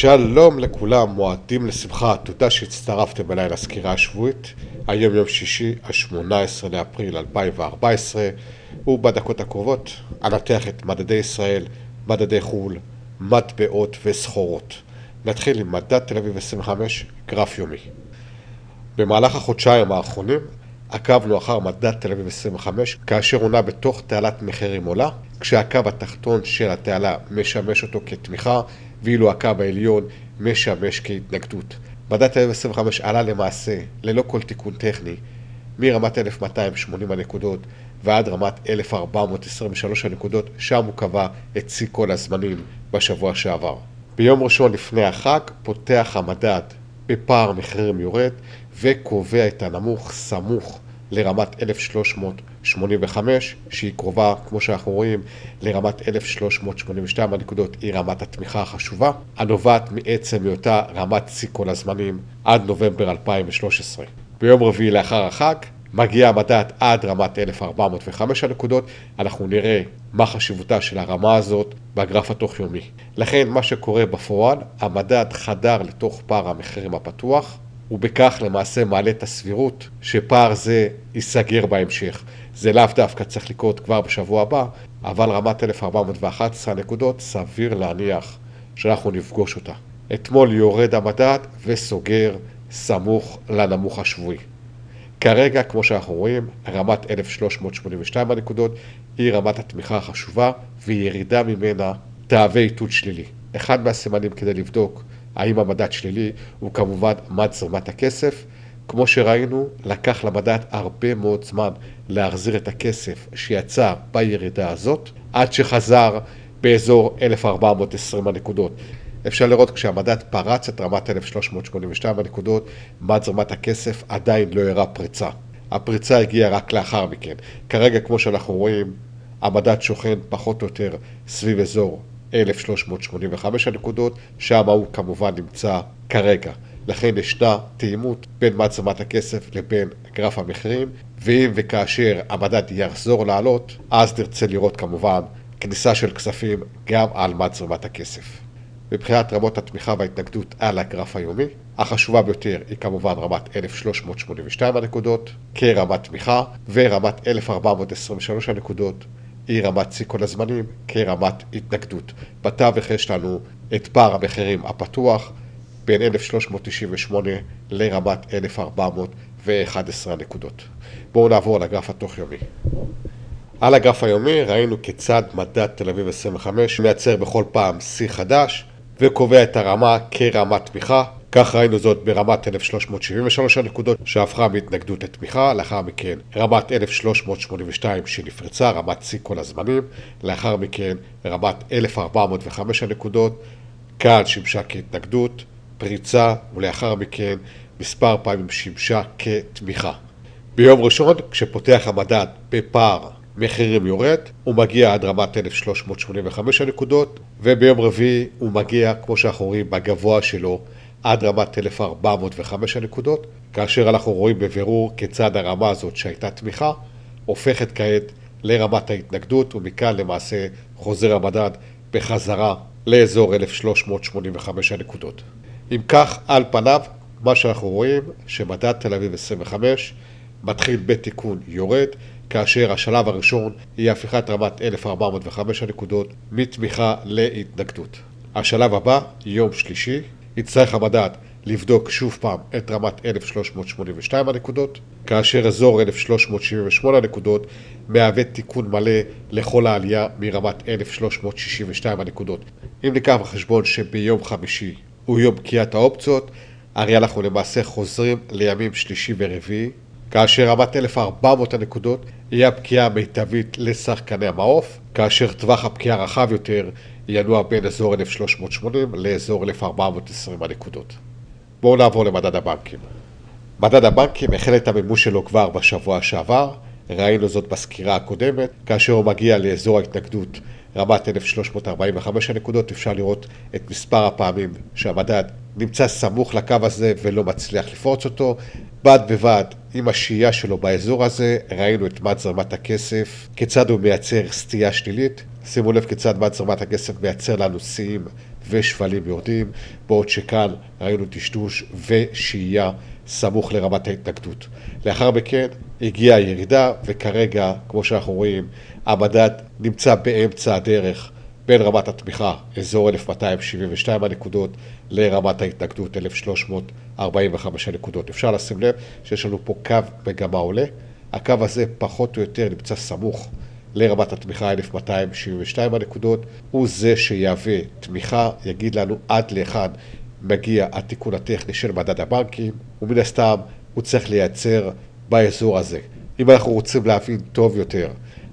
שלום לכולם, מועדים לשמחה, תודה שהצטרפתם אליי לסקירה השבועית. היום יום שישי, ה-18 לאפריל 2014, ובדקות הקרובות אנתח את מדדי ישראל, מדדי חו"ל, מטבעות וסחורות. נתחיל עם מדד תל אביב 25, גרף יומי. במהלך החודשיים האחרונים עקבנו אחר מדד תל אביב 25, כאשר הוא נע בתוך תעלת מחירים עולה, כשהקו התחתון של התעלה משמש אותו כתמיכה, ואילו הקו העליון משמש כהתנגדות. מדד תל אביב 25 עלה למעשה, ללא כל תיקון טכני, מרמת 1280 הנקודות ועד רמת 1423 הנקודות, שם הוא קבע את שיא כל הזמנים בשבוע שעבר. ביום ראשון לפני החג פותח המדד בפער מחירים יורד וקובע את הנמוך סמוך לרמת 1385 שהיא קרובה כמו שאנחנו רואים לרמת 1382 הנקודות היא רמת התמיכה החשובה הנובעת מעצם היותה רמת שיא כל הזמנים עד נובמבר 2013. ביום רביעי לאחר החג מגיע המדד עד רמת 1405 הנקודות, אנחנו נראה מה חשיבותה של הרמה הזאת בגרף התוך יומי. לכן מה שקורה בפועל, המדד חדר לתוך פער המחירים הפתוח, ובכך למעשה מעלה את הסבירות שפער זה ייסגר בהמשך. זה לאו דווקא צריך לקרות כבר בשבוע הבא, אבל רמת 1411 הנקודות סביר להניח שאנחנו נפגוש אותה. אתמול יורד המדד וסוגר סמוך לנמוך השבועי. כרגע, כמו שאנחנו רואים, רמת 1382 הנקודות היא רמת התמיכה החשובה וירידה ממנה תהווה איתות שלילי. אחד מהסימנים כדי לבדוק האם המדד שלילי הוא כמובן מד זרמת הכסף. כמו שראינו, לקח למדד הרבה מאוד זמן להחזיר את הכסף שיצא בירידה הזאת, עד שחזר באזור 1420 הנקודות. אפשר לראות כשהמדד פרץ את רמת 1382 הנקודות, מד זרמת הכסף עדיין לא הראה פריצה. הפריצה הגיעה רק לאחר מכן. כרגע, כמו שאנחנו רואים, המדד שוכן פחות או יותר סביב אזור 1385 הנקודות, שם הוא כמובן נמצא כרגע. לכן ישנה תאימות בין מד זרמת הכסף לבין גרף המחירים, ואם וכאשר המדד יחזור לעלות, אז נרצה לראות כמובן כניסה של כספים גם על מד זרמת הכסף. מבחינת רמות התמיכה וההתנגדות על הגרף היומי, החשובה ביותר היא כמובן רמת 1382 הנקודות כרמת תמיכה, ורמת 1423 הנקודות היא רמת כל הזמנים כרמת התנגדות. בתווך יש לנו את פער המחירים הפתוח בין 1398 לרמת 1411 הנקודות. בואו נעבור לגרף התוך יומי. על הגרף היומי ראינו כיצד מדד תל אביב 25 מייצר בכל פעם שיא חדש וקובע את הרמה כרמת תמיכה. כך ראינו זאת ברמת 1373 הנקודות שהפכה מהתנגדות לתמיכה, לאחר מכן רמת 1382 שנפרצה, רמת שיא כל הזמנים, לאחר מכן רמת 1405 הנקודות, כאן שימשה כהתנגדות, פריצה ולאחר מכן מספר פעמים שימשה כתמיכה. ביום ראשון כשפותח המדד בפער מחירים יורד, הוא מגיע עד רמת 1385 הנקודות, וביום רביעי הוא מגיע, כמו שאנחנו רואים, בגבוה שלו, עד רמת 1405 הנקודות, כאשר אנחנו רואים בבירור כיצד הרמה הזאת שהייתה תמיכה, הופכת כעת לרמת ההתנגדות, ומכאן למעשה חוזר המדד בחזרה לאזור 1385 הנקודות. אם כך, על פניו, מה שאנחנו רואים, שמדד תל אביב 25 מתחיל בתיקון יורד, כאשר השלב הראשון היא הפיכת רמת 1405 הנקודות מתמיכה להתנגדות. השלב הבא, יום שלישי, יצטרך המדד לבדוק שוב פעם את רמת 1382 הנקודות, כאשר אזור 1378 הנקודות מהווה תיקון מלא לכל העלייה מרמת 1362 הנקודות. אם ניקח בחשבון שביום חמישי הוא יום פקיעת האופציות, הרי אנחנו למעשה חוזרים לימים שלישי ורביעי, כאשר רמת 1400 הנקודות היא הפקיעה המיטבית לשחקני המעוף, כאשר טווח הפקיעה הרחב יותר ינוע בין אזור 1380 לאזור 1420 הנקודות. בואו נעבור למדד הבנקים. מדד הבנקים החל את המימוש שלו כבר בשבוע שעבר, ראינו זאת בסקירה הקודמת, כאשר הוא מגיע לאזור ההתנגדות רמת 1345 הנקודות, אפשר לראות את מספר הפעמים שהמדד נמצא סמוך לקו הזה ולא מצליח לפרוץ אותו. בד בבד עם השהייה שלו באזור הזה, ראינו את מד זרמת הכסף, כיצד הוא מייצר סטייה שלילית. שימו לב כיצד מד זרמת הכסף מייצר לנו שיאים ושפלים יורדים, בעוד שכאן ראינו טשטוש ושהייה סמוך לרמת ההתנגדות. לאחר מכן הגיעה הירידה, וכרגע, כמו שאנחנו רואים, המדד נמצא באמצע הדרך בין רמת התמיכה, אזור 1272 הנקודות, לרמת ההתנגדות 1345 הנקודות. אפשר לשים לב שיש לנו פה קו מגמה עולה, הקו הזה פחות או יותר נמצא סמוך לרמת התמיכה 1272 הנקודות, הוא זה שיהווה תמיכה, יגיד לנו עד להיכן מגיע התיקון הטכני של מדד הבנקים, ומן הסתם הוא צריך לייצר באזור הזה. אם אנחנו רוצים להבין טוב יותר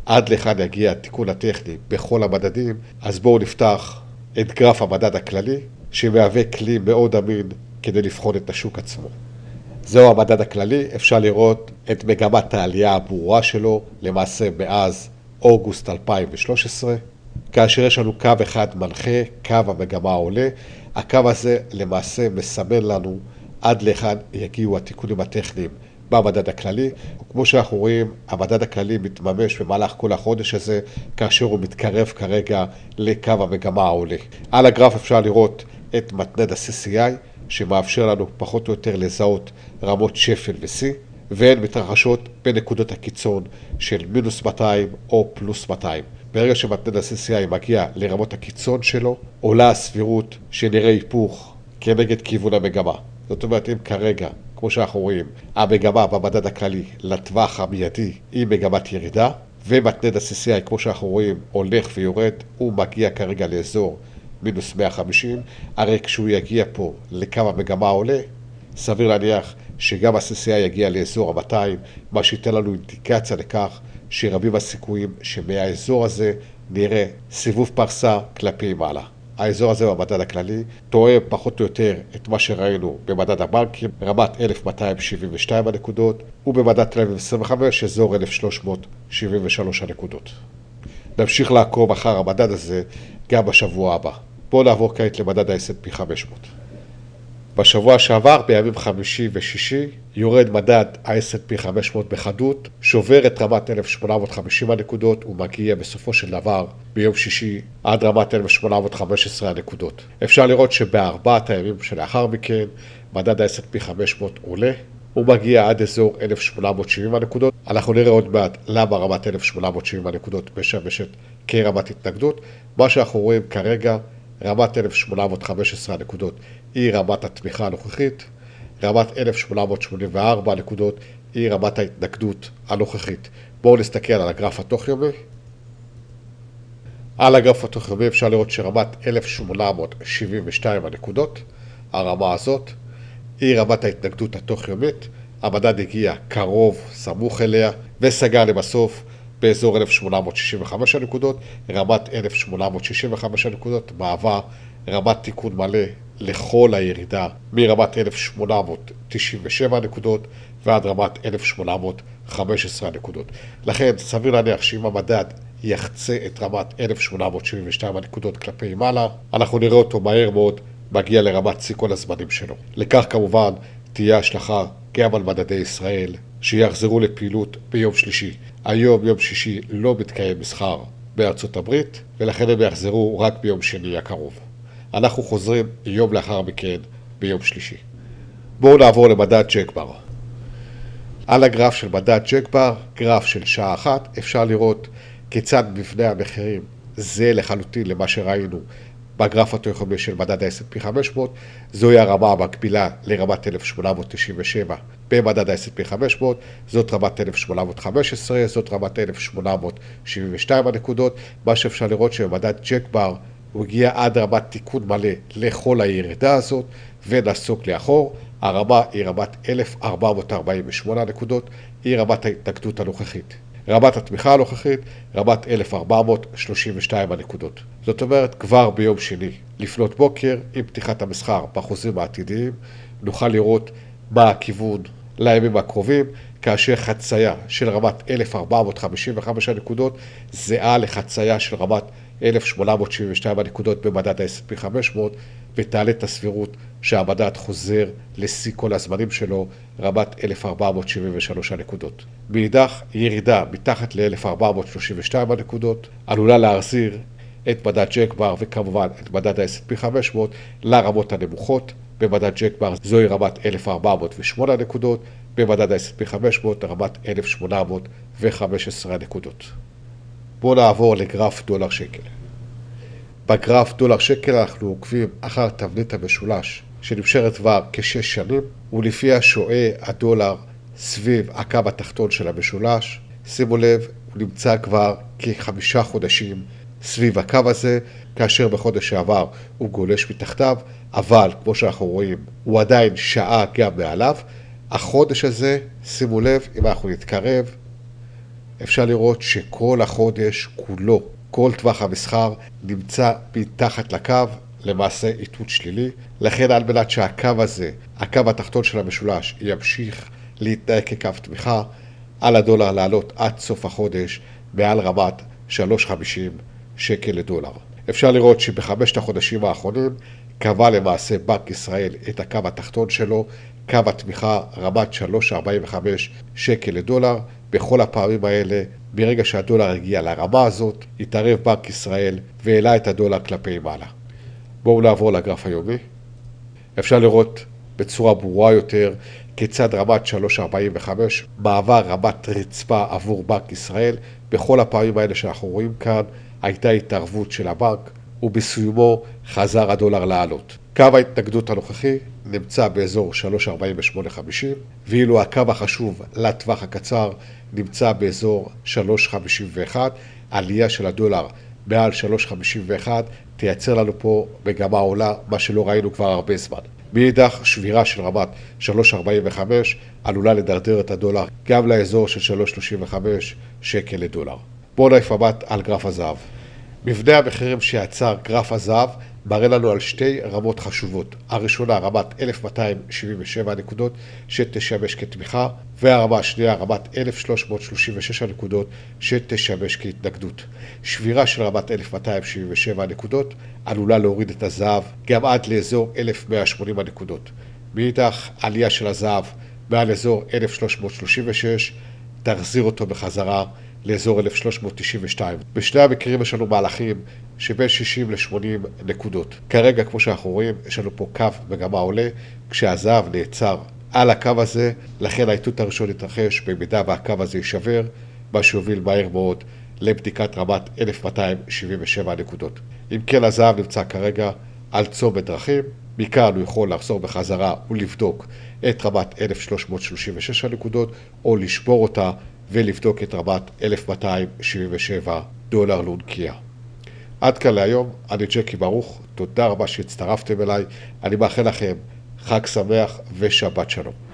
עד להיכן יגיע התיקון הטכני בכל המדדים, אז בואו נפתח את גרף המדד הכללי, שמהווה כלי מאוד אמין כדי לבחון את השוק עצמו. זהו המדד הכללי, אפשר לראות את מגמת העלייה הברורה שלו, למעשה מאז אוגוסט 2013, כאשר יש לנו קו אחד מנחה, קו המגמה העולה, הקו הזה למעשה מסמן לנו עד להיכן יגיעו התיקונים הטכניים במדד הכללי. כמו שאנחנו רואים, המדד הכללי מתממש במהלך כל החודש הזה, כאשר הוא מתקרב כרגע לקו המגמה העולה. על הגרף אפשר לראות את מתנד ה-CCI, שמאפשר לנו פחות או יותר לזהות רמות שפל ושיא, והן מתרחשות בנקודות הקיצון של מינוס 200 או פלוס 200. ברגע שמתנד ה-CCI מגיע לרמות הקיצון שלו, עולה הסבירות שנראה היפוך כנגד כיוון המגמה. זאת אומרת, אם כרגע, כמו שאנחנו רואים, המגמה במדד הכללי לטווח המיידי היא מגמת ירידה, ומתנד ה-CCI, כמו שאנחנו רואים, הולך ויורד, הוא מגיע כרגע לאזור מינוס 150, הרי כשהוא יגיע פה לקו המגמה העולה, סביר להניח שגם ה-CCI יגיע לאזור ה-200, מה שייתן לנו אינדיקציה לכך שרבים הסיכויים שמהאזור הזה נראה סיבוב פרסה כלפי מעלה. האזור הזה במדד הכללי תואם פחות או יותר את מה שראינו במדד הבנקים, רמת 1272 הנקודות, ובמדד תל אביב 25, אזור 1373 הנקודות. נמשיך לעקוב אחר המדד הזה גם בשבוע הבא. בואו נעבור כעת למדד ה-S&P 500. בשבוע שעבר, בימים חמישי ושישי, יורד מדד ה-S&P 500 בחדות, שובר את רמת 1850 הנקודות ומגיע בסופו של דבר ביום שישי עד רמת 1815 הנקודות. אפשר לראות שבארבעת הימים שלאחר מכן, מדד ה-S&P 500 עולה, הוא מגיע עד אזור 1870 הנקודות. אנחנו נראה עוד מעט למה רמת 1870 הנקודות משמשת כרמת התנגדות. מה שאנחנו רואים כרגע, רמת 1815 הנקודות היא רמת התמיכה הנוכחית, רמת 1884 נקודות היא רמת ההתנגדות הנוכחית. בואו נסתכל על הגרף התוך-יומי. על הגרף התוך-יומי אפשר לראות שרמת 1872 הנקודות, הרמה הזאת, היא רמת ההתנגדות התוך-יומית. המדד הגיע קרוב, סמוך אליה, וסגר לבסוף באזור 1865 הנקודות, רמת 1865 הנקודות, מעבר רמת תיקון מלא לכל הירידה מרמת 1897 נקודות ועד רמת 1815 נקודות. לכן סביר להניח שאם המדד יחצה את רמת 1872 הנקודות כלפי מעלה, אנחנו נראה אותו מהר מאוד מגיע לרמת כל הזמנים שלו. לכך כמובן תהיה השלכה גם על מדדי ישראל, שיחזרו לפעילות ביום שלישי. היום, יום שישי, לא מתקיים מסחר בארצות הברית, ולכן הם יחזרו רק ביום שני הקרוב. אנחנו חוזרים יום לאחר מכן ביום שלישי. בואו נעבור למדד ג'קבר. על הגרף של מדד ג'קבר, גרף של שעה אחת, אפשר לראות כיצד מבנה המחירים זהה לחלוטין למה שראינו בגרף התיכוני של מדד ה-S&P 500, זוהי הרמה המקבילה לרמת 1897 במדד ה-S&P 500, זאת רמת 1815, זאת רמת 1872 הנקודות, מה שאפשר לראות שבמדד ג'קבר הוא הגיע עד רמת תיקון מלא לכל הירידה הזאת ונסוק לאחור. הרמה היא רמת 1448 נקודות, היא רמת ההתנגדות הנוכחית. רמת התמיכה הנוכחית, רמת 1432 הנקודות. זאת אומרת, כבר ביום שני, לפנות בוקר, עם פתיחת המסחר בחוזים העתידיים, נוכל לראות מה הכיוון לימים הקרובים, כאשר חצייה של רמת 1455 הנקודות זהה לחצייה של רמת 1,872 הנקודות במדד ה-S&P 500, ותעלה את הסבירות שהמדד חוזר לשיא כל הזמנים שלו, רמת 1,473 הנקודות. מאידך, ירידה מתחת ל-1,432 הנקודות עלולה להחזיר את מדד ג'קבר וכמובן את מדד ה-S&P 500 לרמות הנמוכות. במדד ג'קבר זוהי רמת 1,408 נקודות, במדד ה-S&P 500 רמת 1,815 נקודות. בואו נעבור לגרף דולר שקל. בגרף דולר שקל אנחנו עוקבים אחר תבנית המשולש שנמשרת כבר כשש שנים, ולפיה שוהה הדולר סביב הקו התחתון של המשולש. שימו לב, הוא נמצא כבר כחמישה חודשים סביב הקו הזה, כאשר בחודש שעבר הוא גולש מתחתיו, אבל כמו שאנחנו רואים, הוא עדיין שעה גם מעליו. החודש הזה, שימו לב, אם אנחנו נתקרב, אפשר לראות שכל החודש כולו, כל טווח המסחר, נמצא מתחת לקו, למעשה איתות שלילי. לכן על מנת שהקו הזה, הקו התחתון של המשולש, ימשיך להתנהג כקו תמיכה, על הדולר לעלות עד סוף החודש מעל רמת 3.50 שקל לדולר. אפשר לראות שבחמשת החודשים האחרונים קבע למעשה בנק ישראל את הקו התחתון שלו, קו התמיכה רמת 3.45 שקל לדולר. בכל הפעמים האלה, ברגע שהדולר הגיע לרמה הזאת, התערב בנק ישראל והעלה את הדולר כלפי מעלה. בואו נעבור לגרף היומי. אפשר לראות בצורה ברורה יותר כיצד רמת 3.45 מעבר רמת רצפה עבור בנק ישראל. בכל הפעמים האלה שאנחנו רואים כאן הייתה התערבות של הבנק ובסיומו חזר הדולר לעלות. קו ההתנגדות הנוכחי נמצא באזור 3.4850 ואילו הקו החשוב לטווח הקצר נמצא באזור 3.51 עלייה של הדולר מעל 3.51 תייצר לנו פה מגמה עולה, מה שלא ראינו כבר הרבה זמן. מאידך, שבירה של רמת 3.45 עלולה לדרדר את הדולר גם לאזור של 3.35 שקל לדולר. בואו נעיף מבט על גרף הזהב. מבנה המחירים שיצר גרף הזהב מראה לנו על שתי רמות חשובות. הראשונה, רמת 1277 נקודות, שתשמש כתמיכה, והרמה השנייה, רמת 1336 נקודות, שתשמש כהתנגדות. שבירה של רמת 1277 נקודות עלולה להוריד את הזהב גם עד לאזור 1180 הנקודות. מאידך, עלייה של הזהב מעל אזור 1336 תחזיר אותו בחזרה לאזור 1392. בשני המקרים יש לנו מהלכים שבין 60 ל-80 נקודות. כרגע, כמו שאנחנו רואים, יש לנו פה קו מגמה עולה, כשהזהב נעצר על הקו הזה, לכן האיתות הראשון יתרחש במידה והקו הזה יישבר, מה שיוביל מהר מאוד לבדיקת רמת 1277 נקודות. אם כן, הזהב נמצא כרגע על צומת דרכים, מכאן הוא יכול לחזור בחזרה ולבדוק את רמת 1336 הנקודות, או לשבור אותה ולבדוק את רמת 1277 דולר לאונקיה. עד כאן להיום, אני ג'קי ברוך, תודה רבה שהצטרפתם אליי, אני מאחל לכם חג שמח ושבת שלום.